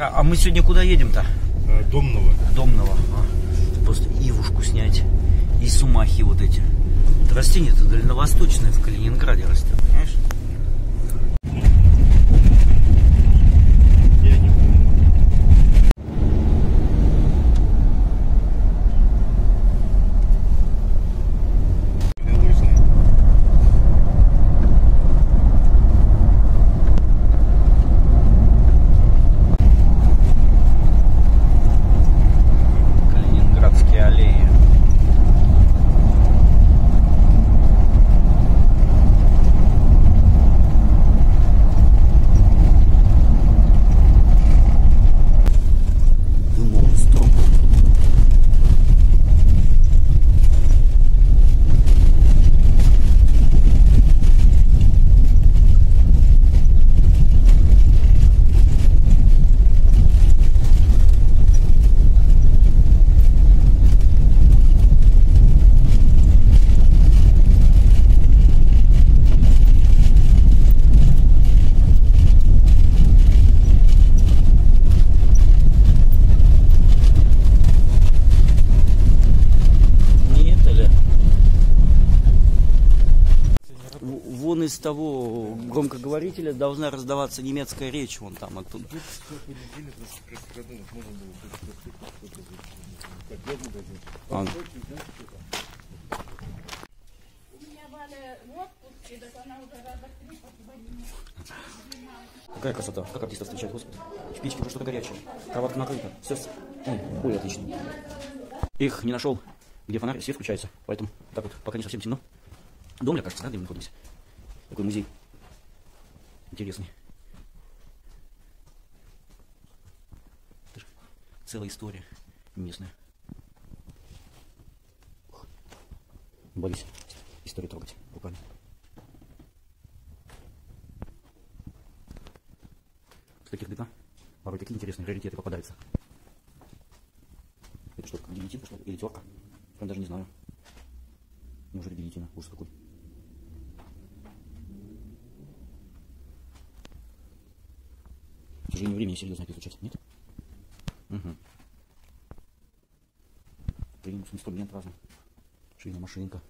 А, а мы сегодня куда едем-то? Э, Домного. Домного. А, просто ивушку снять. И сумахи вот эти. Это растение-то дальневосточное в Калининграде растет, понимаешь? Я не помню. Лыжный. Калининградские аллеи. Дымовый столб. Не это ли? В- Вон из того громкоговорителя должна раздаваться немецкая речь, вон там оттуда. А, Какая красота, как артиста встречает, господи. В печке уже что-то горячее, кроватка накрыта, все, ой, ой, отлично. Их не нашел, где фонарь, свет включается, поэтому так вот, пока не совсем темно. Дом, мне кажется, да, где мы находимся? Такой музей. Интересный. Это целая история местная. Боюсь историю трогать руками. С таких ДК порой такие интересные раритеты попадаются. Это что, гильотинка, что ли? Или терка? Прям даже не знаю. Неужели гильотина? Ужас какой. К сожалению, времени серьезно это изучать. Нет? Угу. Примус, инструмент разный. Шийная машинка.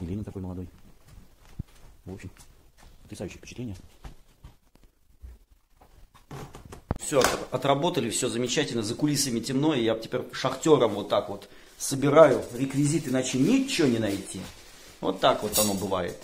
И Ленин такой молодой. В общем, потрясающее впечатление. Все, отработали, все замечательно, за кулисами темно, и я теперь шахтером вот так вот собираю реквизит, иначе ничего не найти. Вот так вот оно бывает.